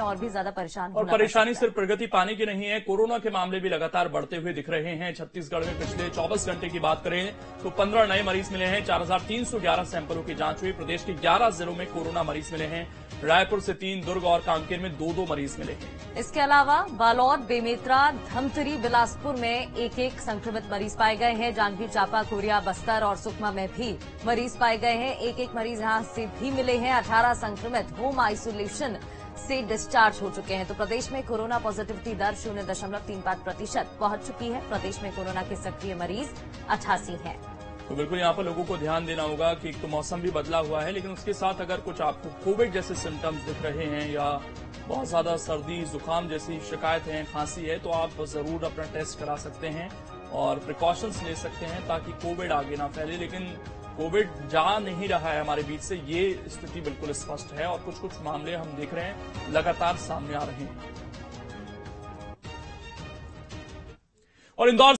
और भी ज़्यादा परेशान और परेशानी सिर्फ़ प्रगति पाने की नहीं है कोरोना के मामले भी लगातार बढ़ते हुए दिख रहे हैं। छत्तीसगढ़ में पिछले 24 घंटे की बात करें तो 15 नए मरीज़ मिले हैं 4,311 सैंपलों की जाँच हुई। प्रदेश के 11 जिलों में कोरोना मरीज़ मिले हैं। रायपुर से तीन दुर्ग और कांकेर में दो दो मरीज़ मिले हैं। इसके अलावा बालोद बेमेतरा धमतरी बिलासपुर में एक एक संक्रमित मरीज़ पाए गए हैं। जांजगीर चांपा कोरिया बस्तर और सुकमा में भी मरीज़ पाए गए हैं। एक एक मरीज़ यहाँ से भी मिले हैं। अठारह संक्रमित होम आइसोलेशन से डिस्चार्ज हो चुके हैं। तो प्रदेश में कोरोना पॉजिटिविटी दर शून्य दशमलव तीन पाँच प्रतिशत पहुँच चुकी है। प्रदेश में कोरोना के सक्रिय मरीज़ अठासी हैं। तो बिल्कुल यहाँ पर लोगों को ध्यान देना होगा कि एक तो मौसम भी बदला हुआ है, लेकिन उसके साथ अगर कुछ आपको कोविड जैसे सिम्टम्स दिख रहे हैं या बहुत ज़्यादा सर्दी, जुकाम जैसी शिकायत है, खांसी है तो आप ज़रूर अपना टेस्ट करा सकते हैं और प्रिकॉशंस ले सकते हैं ताकि कोविड आगे ना फैले। लेकिन कोविड जा नहीं रहा है हमारे बीच से, ये स्थिति बिल्कुल स्पष्ट है और कुछ कुछ मामले हम देख रहे हैं, लगातार सामने आ रहे हैं। और इंदौर